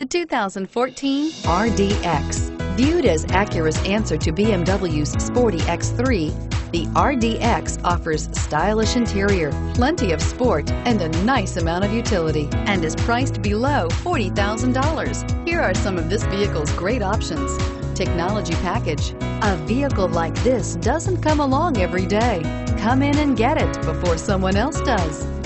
The 2014 RDX. Viewed as Acura's answer to BMW's sporty X3, the RDX offers stylish interior, plenty of sport, and a nice amount of utility, and is priced below $40,000. Here are some of this vehicle's great options. Technology package. A vehicle like this doesn't come along every day. Come in and get it before someone else does.